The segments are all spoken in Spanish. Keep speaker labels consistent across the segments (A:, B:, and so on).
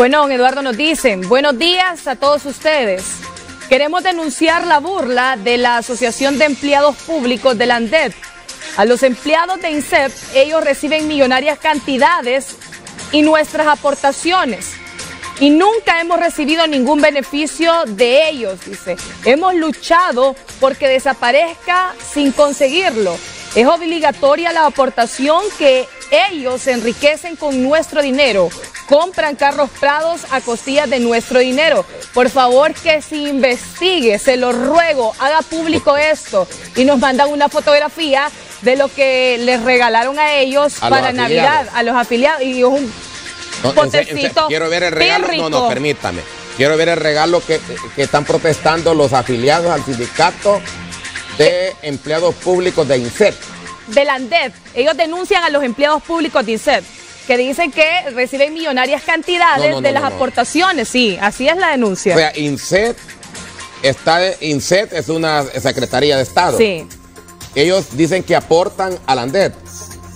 A: Bueno, don Eduardo nos dicen, buenos días a todos ustedes. Queremos denunciar la burla de la Asociación de Empleados Públicos de la ANDED. A los empleados de INSEP, ellos reciben millonarias cantidades y nuestras aportaciones. Y nunca hemos recibido ningún beneficio de ellos, dice. Hemos luchado porque desaparezca sin conseguirlo. Es obligatoria la aportación que ellos se enriquecen con nuestro dinero, compran carros prados a costillas de nuestro dinero. Por favor que se investigue, se lo ruego, haga público esto y nos mandan una fotografía de lo que les regalaron a ellos para Navidad, a los afiliados. Y un
B: potecito quiero ver el regalo. No, no, permítame. Quiero ver el regalo que, que están protestando los afiliados al sindicato de empleados públicos de INSEP.
A: De la ANDED. Ellos denuncian a los empleados públicos de INSEP que dicen que reciben millonarias cantidades de las aportaciones. Sí, así es la denuncia.
B: O sea, INSET está INSET es una secretaría de Estado.
A: Sí.
B: Ellos dicen que aportan a la ANDED.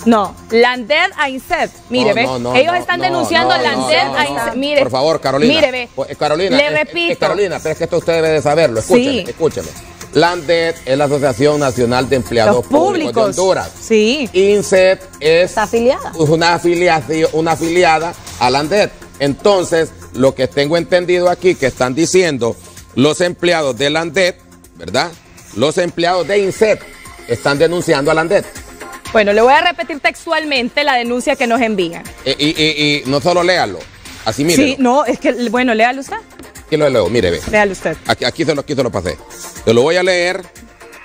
A: No, Landed a INSET. Mire, ve. Ellos están denunciando Landed a INSET. Mire.
B: Por favor, Carolina.
A: Mire, ve.
B: Pues, Carolina.
A: Le repito.
B: Carolina, pero es que esto usted debe de saberlo. Escúcheme, sí. escúcheme. LANDET es la Asociación Nacional de Empleados Públicos. de Honduras.
A: Sí.
B: INSET es
A: afiliada.
B: Una, afiliación, una afiliada a LANDET. Entonces, lo que tengo entendido aquí que están diciendo los empleados de LANDET, ¿verdad? Los empleados de INSET están denunciando a LANDET.
A: Bueno, le voy a repetir textualmente la denuncia que nos envían.
B: Eh, y, no solo léalo, así mire.
A: Sí, no, es que, bueno, léalo usted.
B: Aquí lo leo, mire, ve.
A: Léalo usted.
B: Aquí, aquí, se lo, aquí se lo pasé. Te lo voy a leer,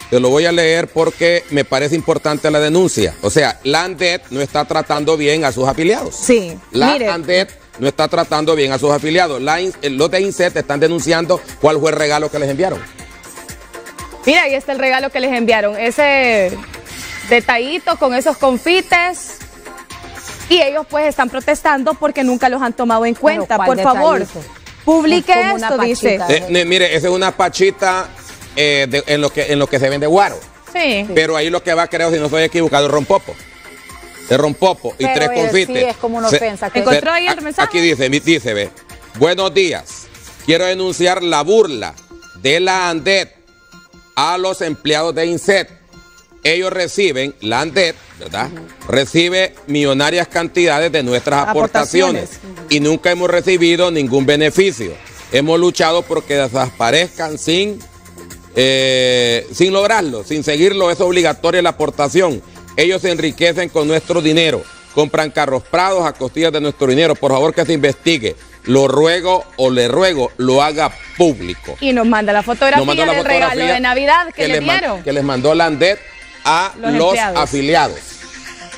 B: te lo voy a leer porque me parece importante la denuncia. O sea, la ANDET no está tratando bien a sus afiliados.
A: Sí.
B: La ANDET no está tratando bien a sus afiliados. Los de INSET están denunciando cuál fue el regalo que les enviaron.
A: Mira, ahí está el regalo que les enviaron. Ese detallito con esos confites. Y ellos pues están protestando porque nunca los han tomado en cuenta. Por favor, publique esto, dice.
B: Eh, mire, esa es una pachita eh, en, lo que, en lo que se vende guaro.
A: Sí.
B: Pero ahí lo que va, creo, si no estoy equivocado, es rompopo. De rompopo y tres confites. Sí,
C: es como una ofensa.
A: ¿Encontró ahí el mensaje?
B: Aquí dice, dice, ve. Buenos días. Quiero denunciar la burla de la ANDET a los empleados de INSET ellos reciben, la ANDET, ¿verdad? Recibe millonarias cantidades de nuestras aportaciones, y nunca hemos recibido ningún beneficio. Hemos luchado porque desaparezcan sin, eh, sin lograrlo, sin seguirlo. Es obligatoria la aportación. Ellos se enriquecen con nuestro dinero, compran carros prados a costillas de nuestro dinero. Por favor que se investigue. Lo ruego o le ruego, lo haga público.
A: Y nos manda la fotografía del regalo de Navidad que, le dieron.
B: que les mandó la ANDET a los, afiliados.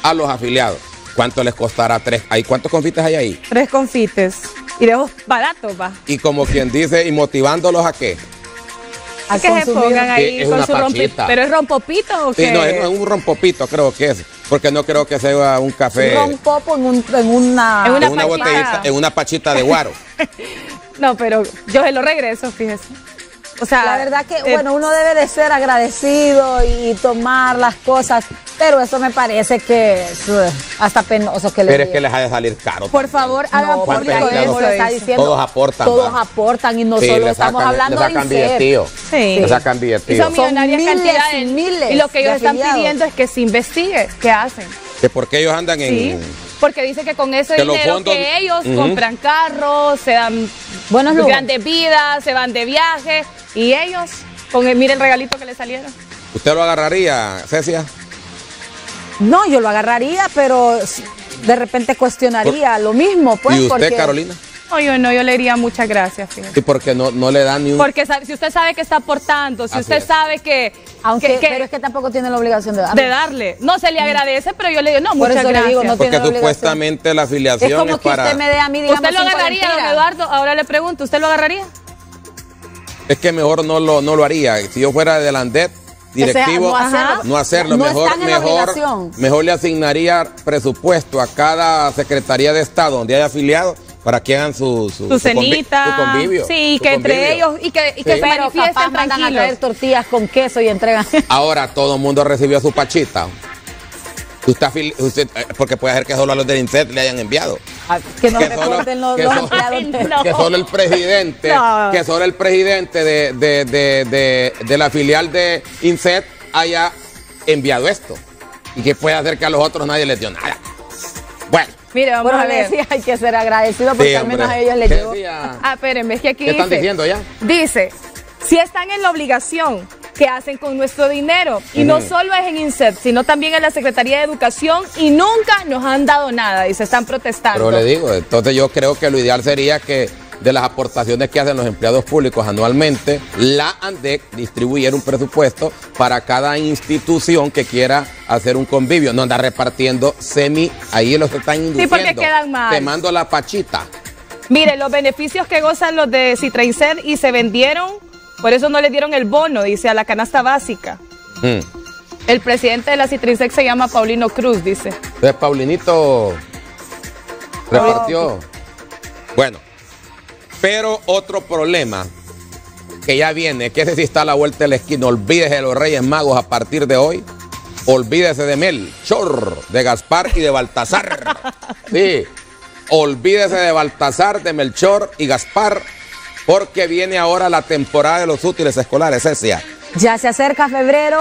B: A los afiliados. ¿Cuánto les costará tres? ¿Hay cuántos confites hay ahí?
A: Tres confites. Y de baratos, va.
B: Y como quien dice, y motivándolos a qué?
A: A, que se pongan ahí con su rompito. ¿Pero es rompopito o qué?
B: Sí, no, es, un rompopito, creo que es. Porque no creo que sea un café.
C: Un rompopo en, un, en una,
B: en una, botellita, en una pachita de guaro.
A: no, pero yo se lo regreso, fíjese.
C: O sea, la verdad que, eh, bueno, uno debe de ser agradecido y tomar las cosas, pero eso me parece que es uh, hasta penoso que
B: le Pero es que les ha de salir caro.
A: Por favor, hagan público
B: eso. Está diciendo, todos aportan.
C: Todos aportan y no solo estamos hablando de sacan
B: billetío. Sí. Le sacan billetío.
A: Y son millonarias cantidades. Y lo que ellos están pidiendo es que se investigue qué hacen.
B: Que porque ellos andan en
A: porque dice que con ese dinero que ellos compran carros, se dan buenos grandes vidas, se van de viaje y ellos, con el, mire el regalito que le salieron.
B: ¿Usted lo agarraría, Cecia?
C: No, yo lo agarraría, pero de repente cuestionaría lo mismo. Pues,
B: ¿Y usted, Carolina?
A: No, yo no, yo le diría muchas gracias. Fíjate.
B: ¿Y porque no, no le dan ni un...?
A: Porque si usted sabe que está aportando, si usted sabe que...
C: Aunque, pero es que tampoco tiene la obligación de
A: darle. De darle. No, se le agradece, pero yo le digo, no, muchas gracias. Digo, no
B: porque supuestamente la afiliación es, como que usted
C: me dé a mí, digamos,
A: ¿Usted lo agarraría, don Eduardo? Ahora le pregunto, ¿usted lo agarraría?
B: Es que mejor no lo, no lo haría. Si yo fuera de Landet, directivo, no hacerlo. mejor, mejor, mejor le asignaría presupuesto a cada Secretaría de Estado donde haya afiliados para que hagan su,
A: su, cenita,
B: su convivio.
A: Sí, que entre ellos y que, y que se manifiesten
C: mandan a traer tortillas con queso y entregan.
B: Ahora todo el mundo recibió su pachita. Usted, usted, eh, porque puede ser que solo a los del INSET le hayan enviado.
C: que no
B: que
C: recorten
B: solo,
C: los,
B: que
C: los
B: solo-
C: empleados.
A: No.
B: que solo el presidente,
C: No.
B: que solo el presidente de, de- de- de- de la filial de INSET haya enviado esto. Y que puede hacer que a los otros nadie les dio nada. Bueno,
A: Mire, vamos
C: Bueno,
A: a ver.
C: decía, hay que ser agradecido porque
B: sí,
C: al menos a ellos les
B: ¿Qué
C: llegó.
A: Ah, espérenme, es que aquí
B: ¿Qué están diciendo ya?
A: Dice, si están en la obligación, ¿qué hacen con nuestro dinero? Y no solo es en INSEP, sino también en la Secretaría de Educación y nunca nos han dado nada y se están protestando.
B: Pero le digo, entonces yo creo que lo ideal sería que de las aportaciones que hacen los empleados públicos anualmente, la ANDEC distribuyera un presupuesto para cada institución que quiera hacer un convivio. No anda repartiendo semi, ahí los están induciendo.
A: porque quedan mal.
B: Te mando la pachita.
A: Mire, los beneficios que gozan los de Citraicer y se vendieron, por eso no le dieron el bono, dice, a la canasta básica.
B: Mm.
A: El presidente de la Citraicer se llama Paulino Cruz, dice.
B: Entonces Paulinito repartió. Bueno, pero otro problema que ya viene, que ese sí está a la vuelta de la esquina. Olvídese de los Reyes Magos a partir de hoy. Olvídese de Melchor, de Gaspar y de Baltasar. Sí, olvídese de Baltasar, de Melchor y Gaspar, porque viene ahora la temporada de los útiles escolares, ya.
C: Ya se acerca febrero.